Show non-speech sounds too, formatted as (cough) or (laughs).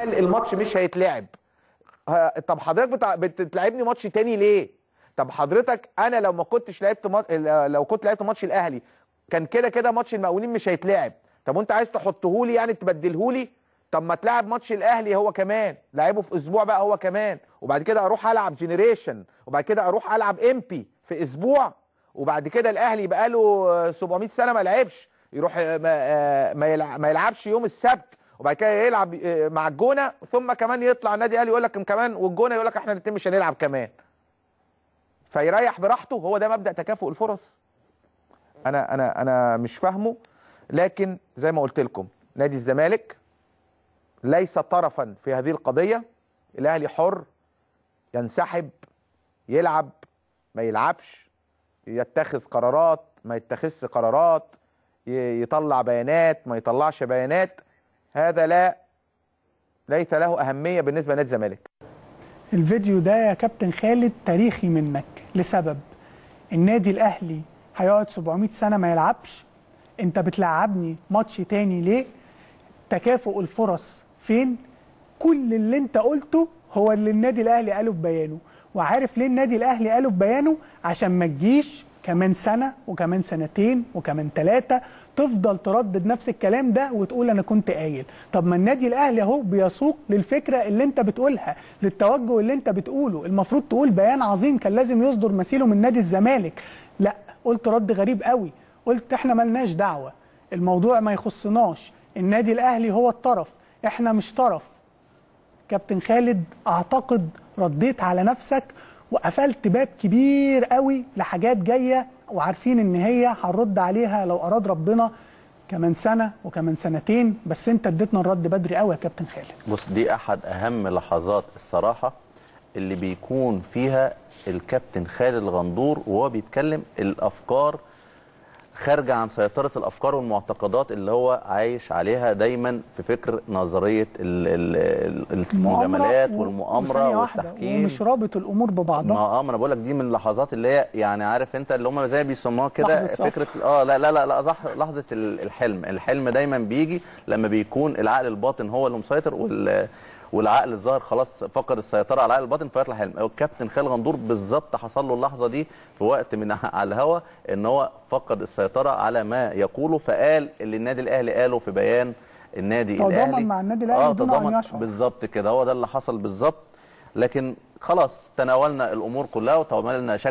الفيديو الماتش مش هيتلعب. طب حضرتك بتع... بتلعبني ماتش تاني ليه؟ طب حضرتك أنا لو ما كنتش لعبت مات... لو كنت لعبت ماتش الأهلي كان كده كده ماتش المقاولين مش هيتلعب. طب وأنت عايز تحطه لي يعني تبدله لي؟ طب ما تلعب ماتش الأهلي هو كمان. لعبه في أسبوع بقى هو كمان. وبعد كده أروح ألعب generation. وبعد كده أروح ألعب إنبي في أسبوع. وبعد كده الأهلي يبقى له 700 سنة ما لعبش. يروح ما, ما, يلع... ما يلعبش يوم السبت. وبعد كده يلعب آه، مع الجونة ثم كمان يطلع النادي الأهلي يقول لك كمان والجونة يقول لك إحنا الاثنين مش هنلعب كمان. فيريح براحته هو ده مبدأ تكافؤ الفرص. أنا أنا أنا مش فاهمه لكن زي ما قلت لكم نادي الزمالك ليس طرفا في هذه القضية. الأهلي حر ينسحب يلعب ما يلعبش يتخذ قرارات ما يتخذش قرارات يطلع بيانات ما يطلعش بيانات. هذا لا ليس له أهمية بالنسبة لنادي الزمالك. الفيديو ده يا كابتن خالد تاريخي منك لسبب؟ النادي الأهلي هيقعد 700 سنة ما يلعبش. أنت بتلعبني ماتش تاني ليه؟ تكافؤ الفرص فين؟ كل اللي أنت قلته هو اللي النادي الأهلي قاله في بيانه. وعارف ليه النادي الأهلي قاله في بيانه؟ عشان ما تجيش كمان سنة وكمان سنتين وكمان ثلاثة تفضل تردد نفس الكلام ده وتقول أنا كنت قايل. طب ما النادي الأهلي أهو بيسوق للفكرة اللي أنت بتقولها للتوجه اللي أنت بتقوله. المفروض تقول بيان عظيم كان لازم يصدر مثيله من نادي الزمالك. لا قلت رد غريب قوي. قلت إحنا ملناش دعوة. الموضوع ما يخصناش. النادي الأهلي هو الطرف إحنا مش طرف. كابتن خالد أعتقد رديت على نفسك وقفلت باب كبير قوي لحاجات جاية وعارفين إن هي هنرد عليها لو أراد ربنا كمان سنة وكمان سنتين بس أنت اديتنا الرد بدري قوي يا كابتن خالد. بص دي أحد أهم لحظات الصراحة اللي بيكون فيها الكابتن خالد الغندور وهو بيتكلم الأفكار خارجه عن سيطرة الأفكار والمعتقدات اللي هو عايش عليها دايما في فكر نظرية ال- ال- المجاملات والمؤامرة والتحكيم. ومش رابط الأمور ببعضها. آه ما أنا بقول لك دي من اللحظات اللي هي يعني عارف أنت اللي هم زي بيسموها كده. فكرة آه لا لا لا لا صح لحظة ال- الحلم. الحلم دايما بيجي لما بيكون العقل الباطن هو اللي مسيطر وال والعقل الظاهر خلاص فقد السيطرة على العقل الباطن فيطلع حلم. الكابتن خالد غندور بالظبط حصل له اللحظة دي في وقت من (laughs) على الهوا إن هو فقد السيطرة على ما يقوله. فقال اللي النادي الأهلي قاله في بيان النادي تضامن الاهلي مع النادي الأهلي آه دون تضامن يشعر. بالظبط كده. هو ده اللي حصل بالظبط. لكن خلاص تناولنا الأمور كلها وتناولنا شكل